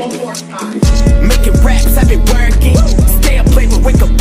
Making raps, I've been working. Stay up late, but wake up.